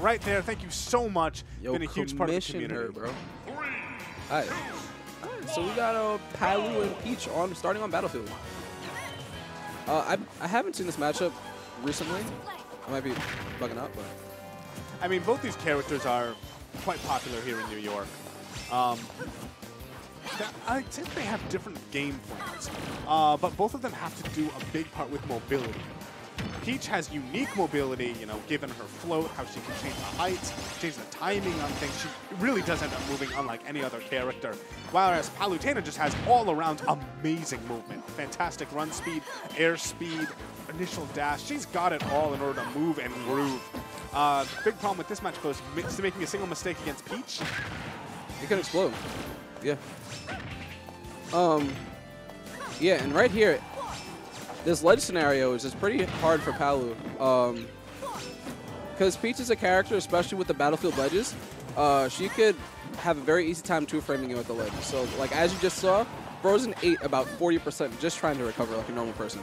right there. Thank you so much. Yo, Been a huge part of the community. her, bro. Alright. Alright, so we got uh, Palu and Peach on starting on Battlefield. Uh, I, I haven't seen this matchup recently. I might be bugging out, but I mean, both these characters are quite popular here in New York. Um, I think they have different game plans, uh, but both of them have to do a big part with mobility. Peach has unique mobility, you know, given her float, how she can change the heights, change the timing on things. She really does end up moving unlike any other character. Whereas Palutena just has all-around amazing movement. Fantastic run speed, air speed, initial dash. She's got it all in order to move and groove. Uh, big problem with this match goes to making a single mistake against Peach. it can explode. Yeah. Um. Yeah, and right here, this ledge scenario is just pretty hard for Palu. Um. Because Peach is a character, especially with the battlefield ledges, uh, she could have a very easy time two-framing you at the ledge. So, like as you just saw, Frozen ate about 40% just trying to recover like a normal person.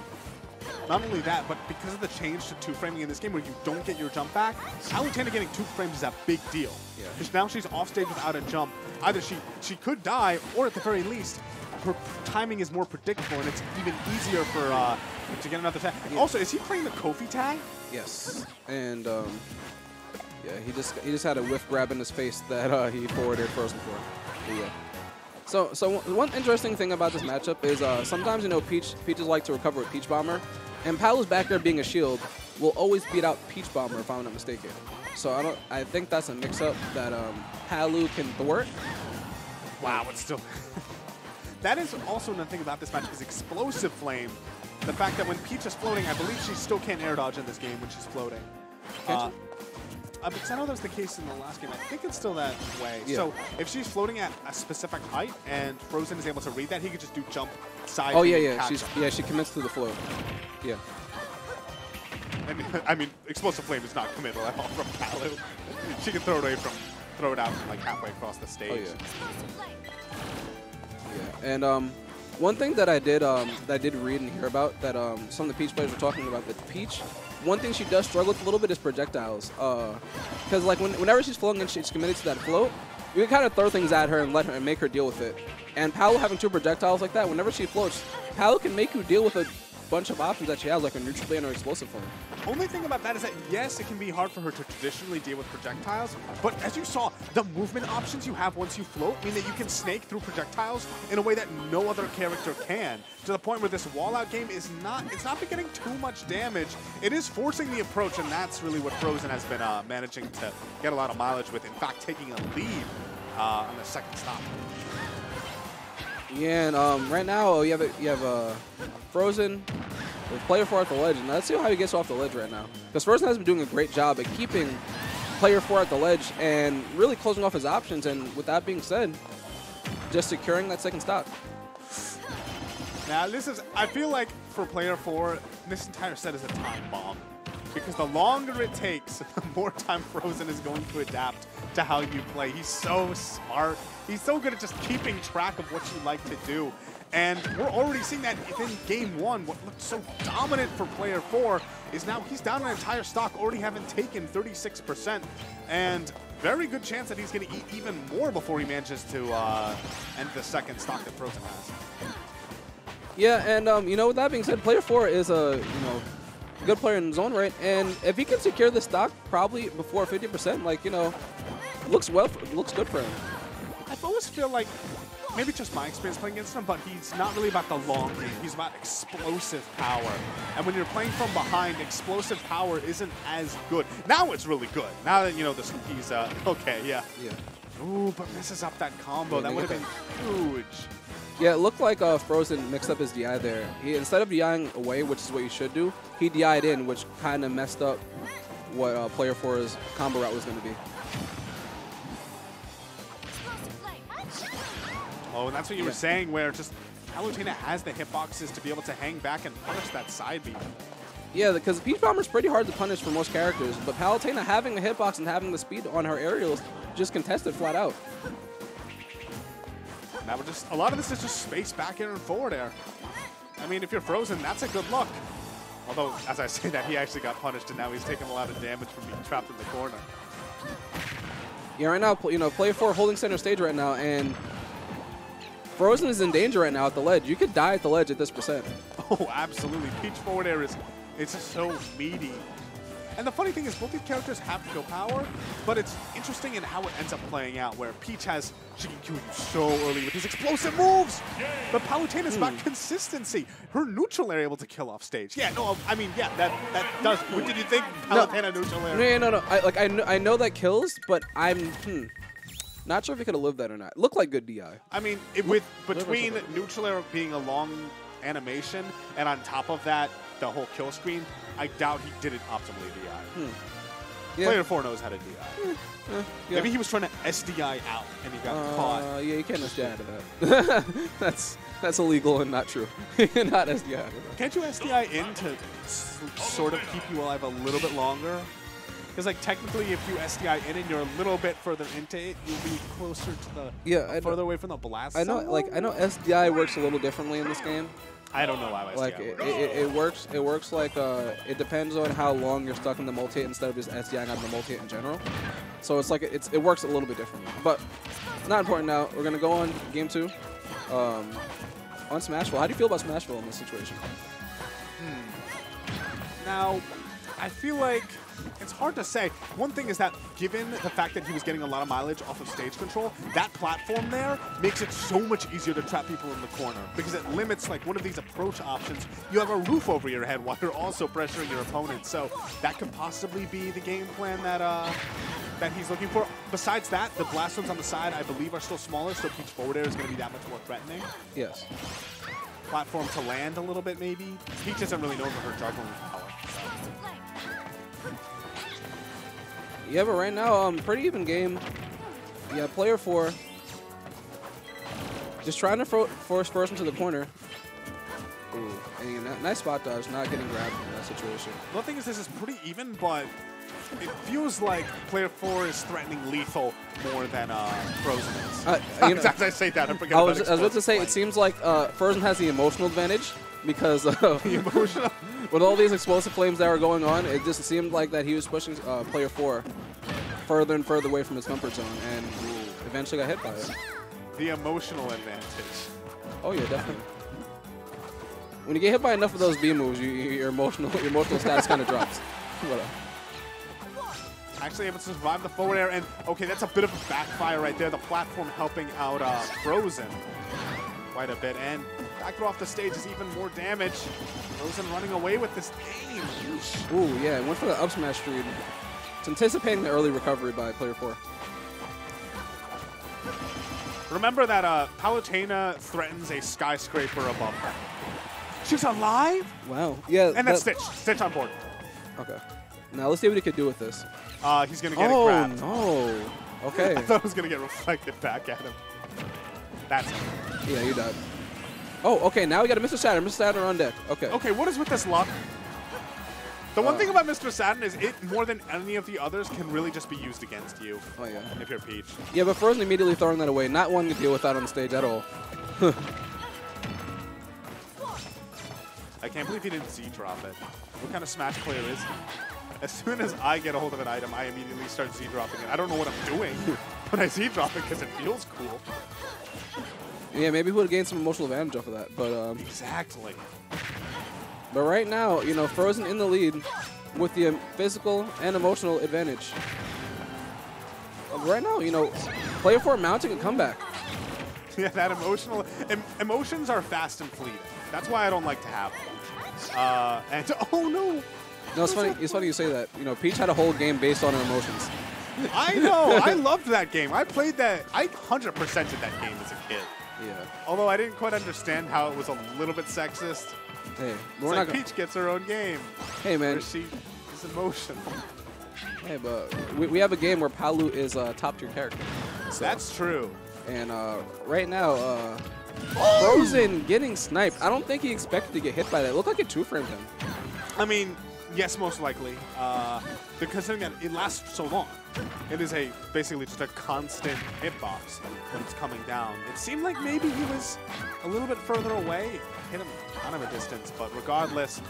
Not only that, but because of the change to two framing in this game where you don't get your jump back, Palutena getting two frames is a big deal. Yeah. Because now she's off stage without a jump. Either she she could die, or at the very least, timing is more predictable and it's even easier for uh, to get another tag. Yeah. Also, is he playing the Kofi tag? Yes. And um, yeah, he just he just had a whiff grab in his face that uh, he forwarded Frozen for. But yeah. So so one interesting thing about this matchup is uh, sometimes you know Peach Peaches like to recover with Peach Bomber, and Palu's back there being a shield will always beat out Peach Bomber if I'm not mistaken. So I don't I think that's a mix-up that um, Palu can thwart. Wow, it's still. that is also another thing about this match is explosive flame. The fact that when Peach is floating, I believe she still can't air dodge in this game when she's floating. Can't Uh, uh, because I know that was the case in the last game. I think it's still that way. Yeah. So if she's floating at a specific height and Frozen is able to read that, he could just do jump side. Oh yeah yeah she's yeah she commits to the flow. Yeah. I mean, I mean, explosive flame is not committal at all from Palu. she can throw it away from, throw it out from like halfway across the stage. Oh yeah. Yeah, and um, one thing that I did um, that I did read and hear about that um, some of the Peach players were talking about that Peach, one thing she does struggle with a little bit is projectiles. Because like when, whenever she's floating and she's committed to that float, you can kind of throw things at her and let her and make her deal with it. And Palu having two projectiles like that, whenever she floats, Palu can make you deal with a bunch of options that she has, like a neutral flame or explosive flame. Only thing about that is that yes, it can be hard for her to traditionally deal with projectiles, but as you saw, the movement options you have once you float mean that you can snake through projectiles in a way that no other character can. To the point where this wall-out game is not, it's not been getting too much damage. It is forcing the approach, and that's really what Frozen has been uh, managing to get a lot of mileage with. In fact, taking a lead uh, on the second stock. Yeah, and um, right now you have a, you have uh, Frozen with player four at the ledge, and let's see how he gets off the ledge right now. Because Frozen has been doing a great job at keeping player four at the ledge and really closing off his options. And with that being said, just securing that second stock. Now, this is, I feel like for player four, this entire set is a time bomb. Because the longer it takes, the more time Frozen is going to adapt to how you play. He's so smart. He's so good at just keeping track of what you like to do. And we're already seeing that within game one. What looked so dominant for player four is now he's down an entire stock, already having taken 36%. And very good chance that he's going to eat even more before he manages to uh, end the second stock that Frozen has. Yeah, and um, you know, with that being said, player four is a you know good player in his own right, and if he can secure the stock probably before 50%, like you know, looks well, looks good for him. I've always feel like maybe just my experience playing against him, but he's not really about the long game. He's about explosive power. And when you're playing from behind, explosive power isn't as good. Now it's really good. Now that you know this, he's uh, okay, yeah. Yeah. Ooh, but messes up that combo. Yeah, that would have been huge. Yeah, it looked like uh, Frozen mixed up his DI there. He instead of DIing away, which is what you should do, he DI'd in, which kind of messed up what uh, player four's combo route was going to be. Oh, and that's what you were saying, where just Palutena has the hitboxes to be able to hang back and punish that side beat. Yeah, because Peach Bomber is pretty hard to punish for most characters, but Palutena having the hitbox and having the speed on her aerials just contested flat out. Now we're just a lot of this is just space back air and forward air. I mean, if you're frozen, that's a good look. Although, as I say that, he actually got punished, and now he's taking a lot of damage from being trapped in the corner. Yeah, right now, you know, player four holding center stage right now, and Frozen is in danger right now at the ledge. You could die at the ledge at this percent. Oh, absolutely. Peach forward air is it's so meaty. And the funny thing is, both these characters have kill power, but it's interesting in how it ends up playing out, where Peach has, she can kill you so early with these explosive moves, but Palutena is about consistency. Her neutral air able to kill off stage. Yeah, no, I mean, yeah, that, that does, what did you think? No. Palutena neutral No, air. no, no. no. I, like I know, I know that kills, but I'm hmm, not sure if he could have lived that or not. Looked like good DI. I mean, it, with between neutral air being a long animation, and on top of that, the whole kill screen, I doubt he did it optimally DI. Yeah. Player 4 knows how to DI. Eh, yeah. Maybe he was trying to SDI out and he got caught. Uh, yeah, you can't SDI out of that. that's that's illegal and not true. not SDI out of that. Can't you SDI in to sort of keep you alive a little bit longer? Because like technically, if you SDI in and you're a little bit further into it, you'll be closer to the Yeah, I further know, away from the blast. I know. zone? Like I know SDI works a little differently in this game. I don't know why SDI Like it, works. it, it works. It works like uh, it depends on how long you're stuck in the multi instead of just SDIing out of the multi in general. So it's like it's it works a little bit differently, but not important now. We're gonna go on game two. Um, on Smashville, how do you feel about Smashville in this situation? Hmm. Now, I feel like it's hard to say. One thing is that given the fact that he was getting a lot of mileage off of stage control, that platform there makes it so much easier to trap people in the corner because it limits like one of these approach options. You have a roof over your head while you're also pressuring your opponent. So that could possibly be the game plan that uh, that he's looking for. Besides that, the blast zones on the side, I believe, are still smaller, so Peach forward air is going to be that much more threatening. Yes. Platform to land a little bit, maybe. Peach isn't really known for her juggling Yeah, but right now, um, pretty even game. Yeah, player four. Just trying to force first into the corner. Ooh, and nice spot dodge, not getting grabbed in that situation. The thing is, this is pretty even, but it feels like player four is threatening lethal more than uh, Frozen is. Uh, you know- As I say that, I forget I was, I was about to say, it seems like uh, Frozen has the emotional advantage because uh, play. emotional. With all these explosive flames that were going on, it just seemed like that he was pushing uh, player four further and further away from his comfort zone, and eventually got hit by it. the emotional advantage. Oh yeah, definitely. When you get hit by enough of those B moves, you, you- your emotional your emotional status kind of drops. What a- Actually able to survive the forward air, and okay, that's a bit of a backfire right there. The platform helping out uh, Frozen quite a bit, and back off the stage is even more damage. Frozen running away with this game. Ooh, yeah, went for the up smash read. It's anticipating the early recovery by player four. Remember that uh, Palutena threatens a skyscraper above her. She's alive? Wow. Yeah. And that's that- Stitch. Stitch on board. Okay. Now let's see what he could do with this. Uh, he's going to get it oh no. Okay. I thought it was going to get reflected back at him. That's it. yeah, you died. Oh, okay. Now we got a Mr. Saturn. Mr. Saturn on deck. Okay. Okay, what is with this luck? The one Uh, thing about Mr. Saturn is it, more than any of the others, can really just be used against you Oh yeah. if you're Peach. Yeah, but Frozen immediately throwing that away, not wanting to deal with that on the stage at all. I can't believe he didn't Z-drop it. What kind of Smash player is he? As soon as I get a hold of an item, I immediately start Z-dropping it. I don't know what I'm doing, but I Z-drop it because it feels cool. Yeah, maybe he would have gained some emotional advantage off of that. But um, Exactly. but right now, you know, Frozen in the lead with the um, physical and emotional advantage. Uh, Right now, you know, player four mounting a comeback. Yeah, that emotional em- emotions are fast and fleeting. That's why I don't like to have them. Uh, and oh no, No, it's funny. It's funny you say that. You know, Peach had a whole game based on her emotions. I know. I loved that game. I played that. I 100%ed that game as a kid. Yeah. Although I didn't quite understand how it was a little bit sexist. Hey, we're like not. Peach gets her own game hey, man. where she is emotional. Hey, but we, we have a game where Palu is a top tier character. So, That's true. and uh, right now, uh, Frozen getting sniped. I don't think he expected to get hit by that. It looked like it two framed him. I mean, yes, most likely. Uh, but considering that it lasts so long, it is a basically just a constant hitbox when it's coming down. It seemed like maybe he was a little bit further away, hit him kind of a distance, but regardless,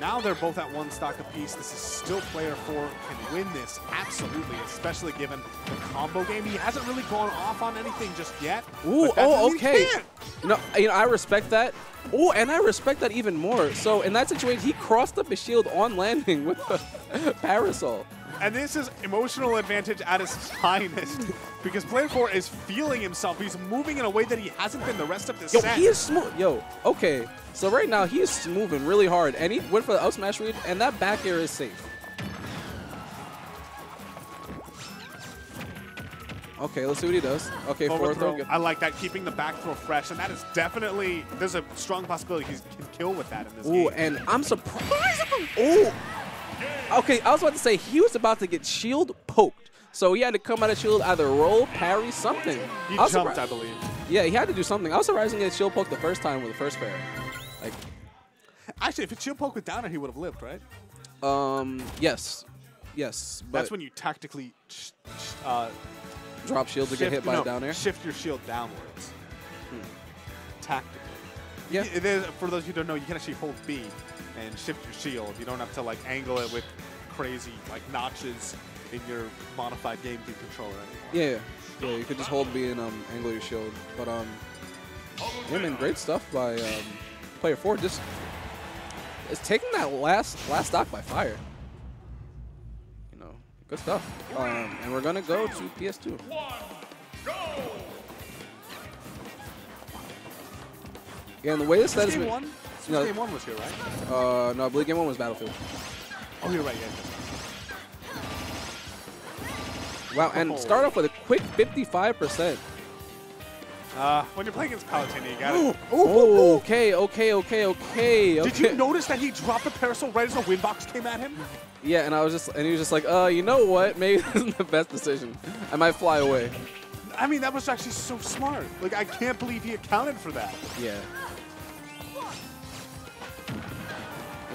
Now they're both at one stock apiece. This is still player four can win this, absolutely, especially given the combo game. He hasn't really gone off on anything just yet. Ooh, oh, doesn't mean he okay. know, you know, I respect that. Oh, and I respect that even more. So in that situation, he crossed up his shield on landing with the parasol. And this is emotional advantage at its finest because player four is feeling himself. He's moving in a way that he hasn't been the rest of the Yo, set. he is smooth. Yo, okay. So right now he is moving really hard, and he went for the up smash read, and that back air is safe. Okay, let's see what he does. Okay, forward throw. I like that, keeping the back throw fresh, and that is definitely there's a strong possibility he can kill with that in this Ooh, game. and I'm surprised. Ooh. Okay, I was about to say he was about to get shield poked, so he had to come out of shield either roll, parry, something. He I jumped, surprised- I believe. Yeah, he had to do something. I was surprised he didn't get shield poked the first time with the first parry. Like, Actually, if it shield poke with down air, he would have lived, right? um, yes, yes, but That's when you tactically uh, drop shield to get hit by no, a down air. Shift your shield downwards. Hmm. Tactically. Yeah. Y- for those who don't know, you can actually hold B and shift your shield. You don't have to like angle it with crazy like notches in your modified GameCube controller anymore. Yeah, yeah, you could just hold B and um, angle your shield. But um, yeah, man, great stuff by um, player four. Just is taking that last last stock by fire. You know, good stuff. Um, and we're gonna go to PS2. Yeah, and the way this set This is game been- one. This No. game one was here, right? Uh, no, I believe game one was Battlefield. Oh, you're right. Yeah. Wow, and Oh. start off with a quick 55%. Uh, when you're playing against Palutena, you got Oh, it. okay, okay, okay, okay. Did you notice that he dropped the parasol right as the wind box came at him? Yeah, and I was just, and he was just like, uh, you know what? Maybe this isn't the best decision. I might fly away. I mean, that was actually so smart. Like, I can't believe he accounted for that. Yeah.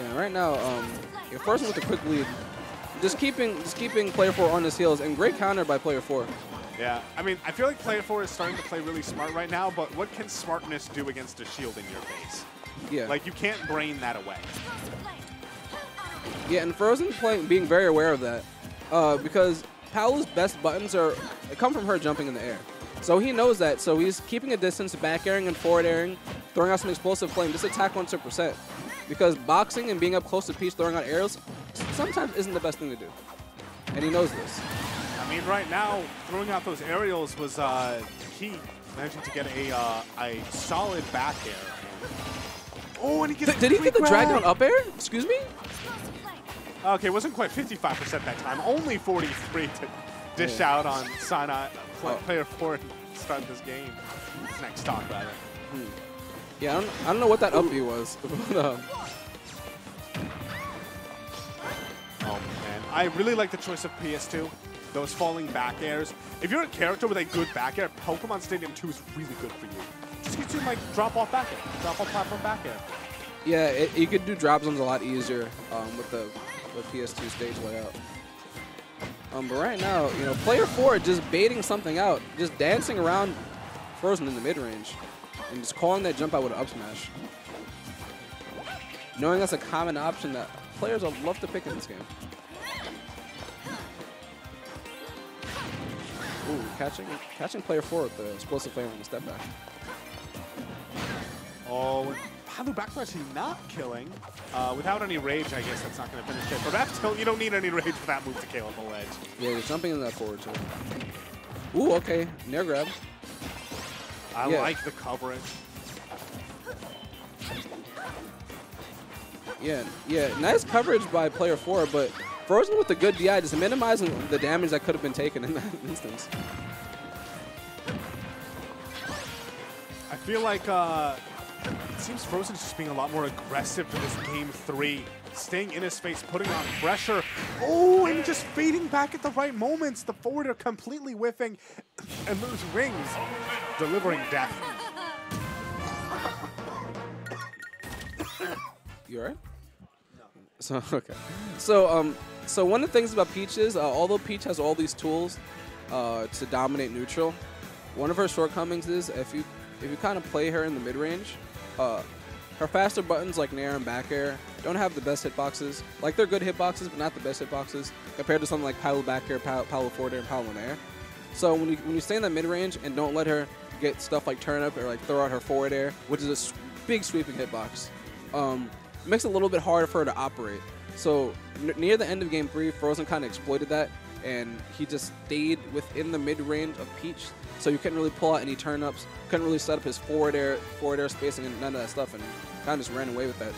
Yeah. Right now, um, you're first with a quick lead. Just keeping, just keeping player four on his heels, and great counter by player four. Yeah, I mean, I feel like player four is starting to play really smart right now, but what can smartness do against a shield in your face? Yeah. Like, you can't brain that away. Yeah, and Frozen playing, being very aware of that, uh, because Palu's best buttons are come from her jumping in the air. So he knows that. So he's keeping a distance, back airing and forward airing, throwing out some explosive flame. Just attack one to percent, because boxing and being up close to Peach, throwing out arrows, sometimes isn't the best thing to do, and he knows this. I mean, right now, throwing out those aerials was uh, key. Managing to get a uh, a solid back air. Oh, and he gets Th- did he get the drag down up air? Excuse me? Okay, it wasn't quite 55% that time. Only 43 to dish Yeah. out on Sinai, Oh. player four to start this game. Next stock, rather. Yeah, I don't, I don't know what that up B was. but, um, Oh, man. I really like the choice of PS2. Those falling back airs. If you're a character with a good back air, Pokemon Stadium 2 is really good for you. Just gets you like drop off back air, drop off platform back air. yeah, it, you could do drop zones a lot easier um, with the, the PS2 stage layout. Um, but right now, you know, player four just baiting something out, just dancing around Frozen in the mid range, and just calling that jump out with an up smash. Knowing that's a common option that players will love to pick in this game. Ooh, catching catching player four with the explosive flame on the step back. Oh, Palu back throw actually not killing. Uh, without any rage, I guess that's not going to finish it. But that's still, you don't need any rage for that move to kill on the ledge. Yeah, he's jumping in that forward too. Ooh, okay, near grab. I Yeah. like the coverage. Yeah, yeah, nice coverage by player four, but Frozen with the good DI, just minimizing the damage that could have been taken in that instance. I feel like uh, it seems Frozen is just being a lot more aggressive for this game three. Staying in his face, putting on pressure. Oh, and just fading back at the right moments. The forward are completely whiffing and those rings delivering death. You alright? No. So okay. So um, so one of the things about Peach is, uh, although Peach has all these tools uh, to dominate neutral, one of her shortcomings is if you if you kind of play her in the mid range, uh, her faster buttons like Nair and back air don't have the best hitboxes. Like they're good hitboxes, but not the best hitboxes compared to something like Palu back air, Palu forward air, and Palu Nair. So when you when you stay in that mid range and don't let her get stuff like turnip or like throw out her forward air, which is a big sweeping hitbox, um, makes it a little bit harder for her to operate. So near the end of game three, Frozen kind of exploited that, and he just stayed within the mid range of Peach. So you couldn't really pull out any turnips, couldn't really set up his forward air, forward air spacing, and none of that stuff, and kind of just ran away with that.